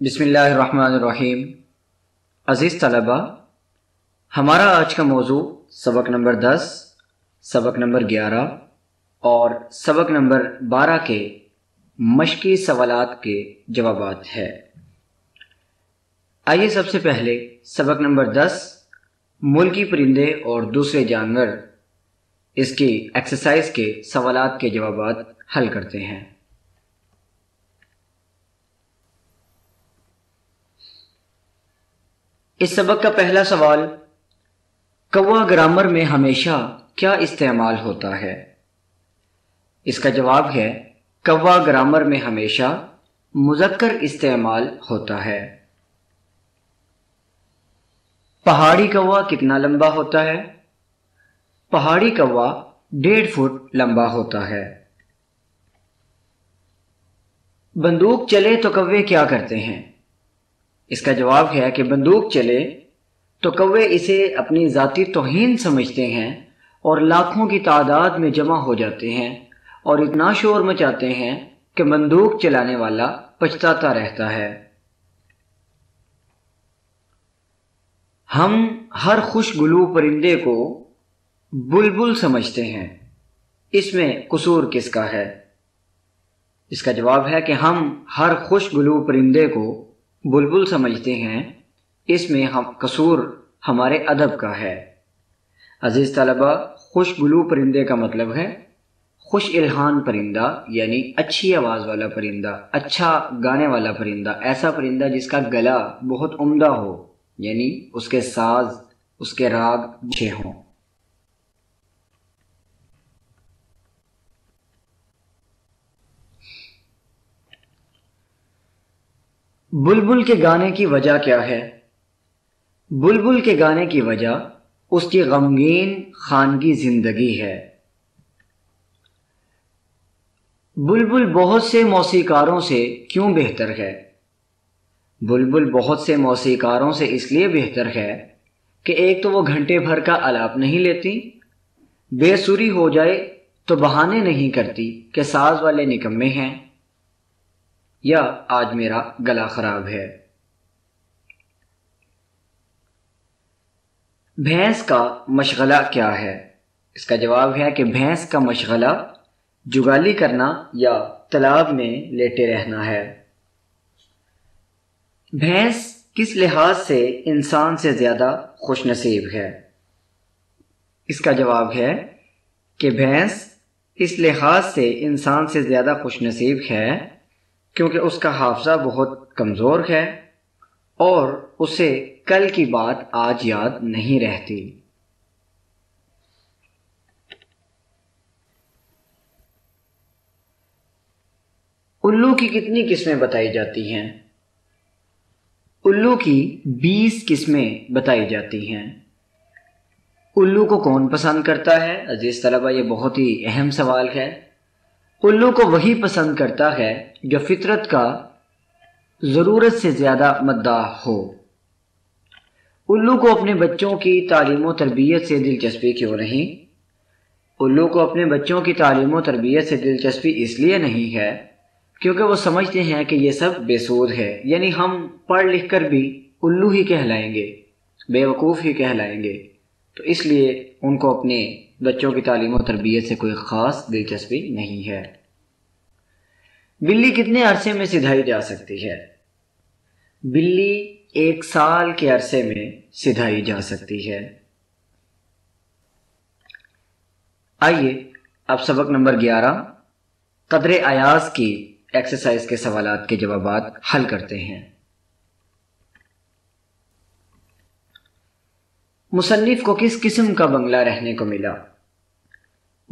बिसमीम अज़ीज़ तलबा, हमारा आज का मौजू सबक नंबर दस, सबक नंबर ग्यारह और सबक नंबर बारह के मशक़ी सवालात के जवाब है। आइए सबसे पहले सबक नंबर दस, मुल्की परिंदे और दूसरे जानवर, इसकी एक्सरसाइज के सवालात के जवाब हल करते हैं। इस सबक का पहला सवाल, कौवा ग्रामर में हमेशा क्या इस्तेमाल होता है? इसका जवाब है, कौवा ग्रामर में हमेशा मुजक्कर इस्तेमाल होता है। पहाड़ी कौवा कितना लंबा होता है? पहाड़ी कौवा डेढ़ फुट लंबा होता है। बंदूक चले तो कौवे क्या करते हैं? इसका जवाब है कि बंदूक चले तो कौवे इसे अपनी ज़ाती तोहन समझते हैं और लाखों की तादाद में जमा हो जाते हैं और इतना शोर मचाते हैं कि बंदूक चलाने वाला पछताता रहता है। हम हर खुशगुलू परिंदे को बुलबुल समझते हैं। इसमें कसूर किसका है? इसका जवाब है कि हम हर खुशगुलू परिंदे को बुलबुल समझते हैं, इसमें हम, कसूर हमारे अदब का है। अज़ीज़ तलबा खुशगुलू परिंदे का मतलब है, खुश इल्हान परिंदा, यानी अच्छी आवाज़ वाला परिंदा अच्छा गाने वाला परिंदा, ऐसा परिंदा जिसका गला बहुत उम्दा हो, यानी उसके साज, उसके राग अच्छे हों। बुलबुल के गाने की वजह क्या है? बुलबुल के गाने की वजह उसकी गमगीन खानगी ज़िंदगी है। बुलबुल बहुत से मौसीकारों से क्यों बेहतर है? बुलबुल बहुत से मौसीकारों से इसलिए बेहतर है कि एक तो वो घंटे भर का अलाप नहीं लेती, बेसुरी हो जाए तो बहाने नहीं करती कि साज वाले निकम्मे हैं। या आज मेरा गला खराब है। भैंस का मशगला क्या है? इसका जवाब है कि भैंस का मशगला जुगाली करना या तालाब में लेटे रहना है। भैंस किस लिहाज से इंसान से ज़्यादा खुश नसीब है? इसका जवाब है कि भैंस इस लिहाज से इंसान से ज़्यादा खुश नसीब है क्योंकि उसका हाफजा बहुत कमज़ोर है और उसे कल की बात आज याद नहीं रहती। उल्लू की कितनी किस्में बताई जाती हैं? उल्लू की बीस किस्में बताई जाती हैं। उल्लू को कौन पसंद करता है? अज़ीज़ तलबा, ये बहुत ही अहम सवाल है। उल्लू को वही पसंद करता है जो फितरत का ज़रूरत से ज़्यादा मद्दा हो। उल्लू को अपने बच्चों की तालीम तरबियत से दिलचस्पी क्यों नहीं? उल्लू को अपने बच्चों की तालीम तरबियत से दिलचस्पी इसलिए नहीं है क्योंकि वो समझते हैं कि ये सब बेसूद है। यानी हम पढ़ लिख कर भी उल्लू ही कहलाएँगे, बेवकूफ़ ही कहलाएँगे। तो इसलिए उनको अपने बच्चों की तालीम और तरबियत से कोई ख़ास दिलचस्पी नहीं है। बिल्ली कितने अरसे में सिधाई जा सकती है? बिल्ली एक साल के अरसे में सिधाई जा सकती है। आइए, अब सबक नंबर ग्यारह, कदर अयाज की एक्सरसाइज के सवाल के जवाब हल करते हैं। मुसन्फ को किस किस्म का बंगला रहने को मिला?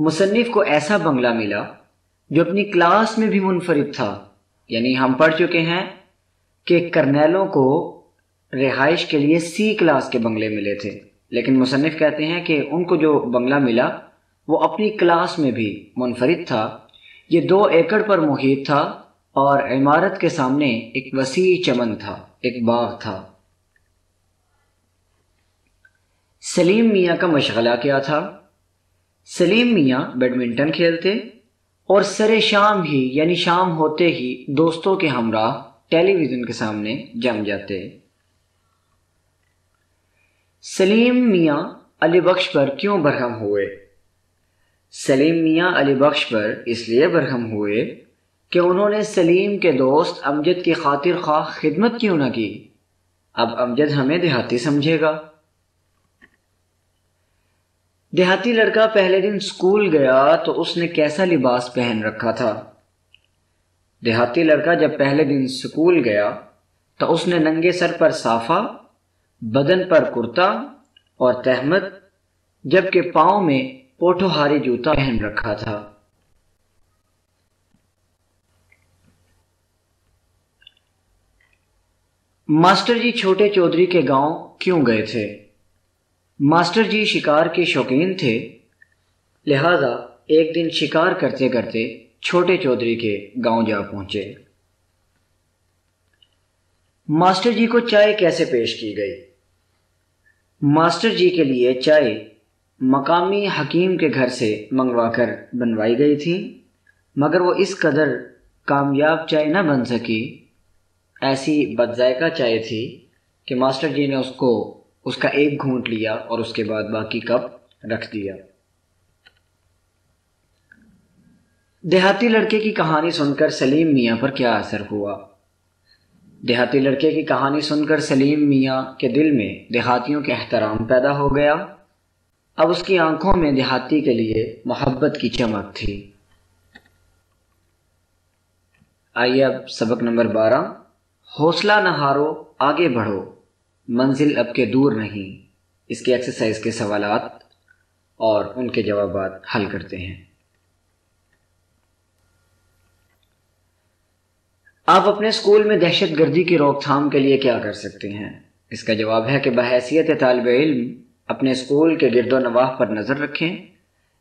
मुसन्फ को ऐसा बंगला मिला, जो अपनी क्लास में भी मुनफरद था। यानी हम पढ़ चुके हैं कि करनेलों को रिहाइश के लिए सी क्लास के बंगले मिले थे। लेकिन मुसन्फ कहते हैं कि उनको जो बंगला मिला, वो अपनी क्लास में भी मुनफरद था। ये दो एकड़ पर मुहित था और इमारत के सामने एक वसी चमन था, एक बाग था। सलीम मियाँ का मशगला क्या था? सलीम मियाँ बैडमिंटन खेलते और सरे शाम ही, यानी शाम होते ही दोस्तों के हमरा टेलीविज़न के सामने जम जाते। सलीम मियाँ अली बख्श पर क्यों बरहम हुए? सलीम मियाँ अली बख्श पर इसलिए बरहम हुए कि उन्होंने सलीम के दोस्त अमजद की खातिर खा खिदमत क्यों ना की? अब अमजद हमें देहाती समझेगा। देहाती लड़का पहले दिन स्कूल गया तो उसने कैसा लिबास पहन रखा था? देहाती लड़का जब पहले दिन स्कूल गया तो उसने नंगे सर पर साफा, बदन पर कुर्ता और तहमद, जबकि पाँव में पोठोहारी जूता पहन रखा था। मास्टर जी छोटे चौधरी के गाँव क्यों गए थे? मास्टर जी शिकार के शौकीन थे। लिहाजा एक दिन शिकार करते करते छोटे चौधरी के गाँव जा पहुँचे। मास्टर जी को चाय कैसे पेश की गई? मास्टर जी के लिए चाय मकामी हकीम के घर से मंगवाकर बनवाई गई थी, मगर वो इस कदर कामयाब चाय न बन सकी। ऐसी बदजायका चाय थी कि मास्टर जी ने उसको उसका एक घूंट लिया और उसके बाद बाकी कप रख दिया। देहाती लड़के की कहानी सुनकर सलीम मियाँ पर क्या असर हुआ? देहाती लड़के की कहानी सुनकर सलीम मियाँ के दिल में देहातियों के एहतराम पैदा हो गया। अब उसकी आँखों में देहाती के लिए मोहब्बत की चमक थी। आइए अब सबक नंबर बारह, हौसला न हारो, आगे बढ़ो। मंजिल अब के दूर नहीं। इसके एक्सरसाइज के सवाल और उनके जवाब हल करते हैं। आप अपने स्कूल में दहशत गर्दी की रोकथाम के लिए क्या कर सकते हैं? इसका जवाब है कि बहसीत तालब इल्म अपने स्कूल के गिरदो नवाह पर नज़र रखें।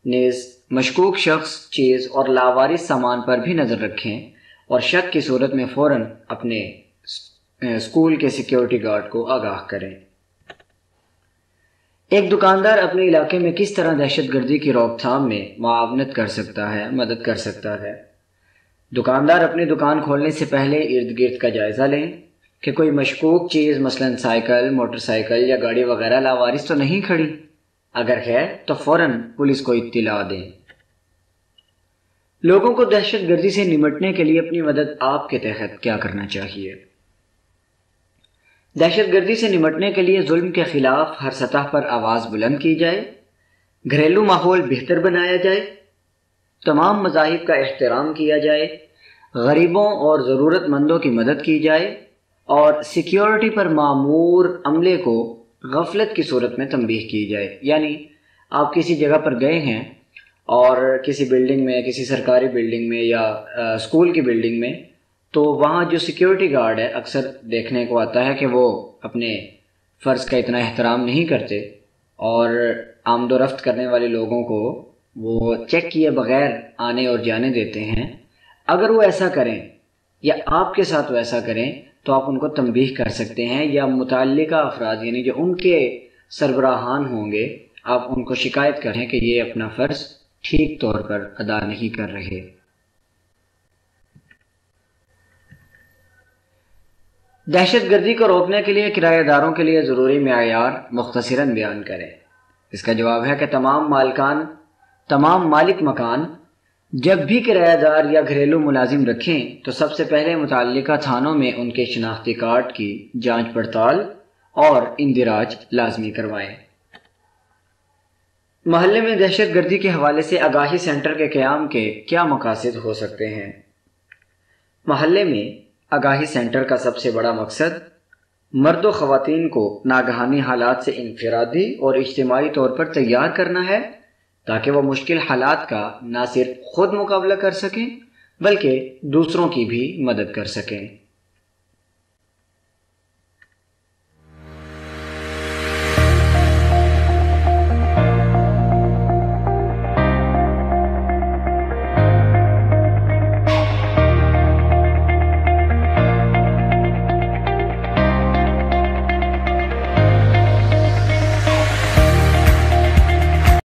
नेज़ मशकूक शख्स, चीज़ और लावारिस सामान पर भी नज़र रखें और शक की सूरत में फ़ौर अपने स्कूल के सिक्योरिटी गार्ड को आगाह करें। एक दुकानदार अपने इलाके में किस तरह दहशत गर्दी की रोकथाम में मुआवनत कर सकता है, मदद कर सकता है? दुकानदार अपनी दुकान खोलने से पहले इर्द गिर्द का जायज़ा लें कि कोई मशकूक चीज़, मसलन साइकिल, मोटरसाइकिल या गाड़ी वगैरह लावारिस तो नहीं खड़ी। अगर है तो फ़ौरन पुलिस को इत्तला दें। लोगों को दहशत गर्दी से निमटने के लिए अपनी मदद आपके तहत क्या करना चाहिए? दहशत गर्दी से निमटने के लिए जुल्म के खिलाफ हर सतह पर आवाज़ बुलंद की जाए घरेलू माहौल बेहतर बनाया जाए तमाम मजाहब का एहतराम किया जाए गरीबों और ज़रूरतमंदों की मदद की जाए और सिक्योरिटी पर मामूर अमले को गफलत की सूरत में तंबीह की जाए। यानी आप किसी जगह पर गए हैं और किसी बिल्डिंग में किसी सरकारी बिल्डिंग में या आ, स्कूल की बिल्डिंग में तो वहाँ जो सिक्योरिटी गार्ड है, अक्सर देखने को आता है कि वो अपने फ़र्ज़ का इतना एहतराम नहीं करते और आमदोरफ्त करने वाले लोगों को वो चेक किए बगैर आने और जाने देते हैं। अगर वो ऐसा करें, या आपके साथ वैसा करें तो आप उनको तंबीह कर सकते हैं, या मुतल अफराद, यानी जो उनके सरबराहान होंगे, आप उनको शिकायत करें कि ये अपना फ़र्ज़ ठीक तौर पर अदा नहीं कर रहे। दहशत गर्दी को रोकने के लिए किराएदारों के लिए ज़रूरी मैार मुख्तसरा बयान करें। इसका जवाब है कि तमाम मालकान, तमाम मालिक मकान, जब भी किराएदार या घरेलू मुलाजिम रखें तो सबसे पहले मुतल थानों में उनके शनाख्ती कार्ड की जाँच पड़ताल और इंदिराज लाजमी करवाएँ। महल्ले में दहशत गर्दी के हवाले से आगाही सेंटर के क्याम के क्या मकासद हो सकते हैं? महल्ले में आगाही सेंटर का सबसे बड़ा मकसद मर्द ख़वान को नागहानी हालात से इनफरादी और इज्तमाही तौर पर तैयार करना है, ताकि वह मुश्किल हालात का ना सिर्फ़ खुद मुकाबला कर सकें, बल्कि दूसरों की भी मदद कर सकें।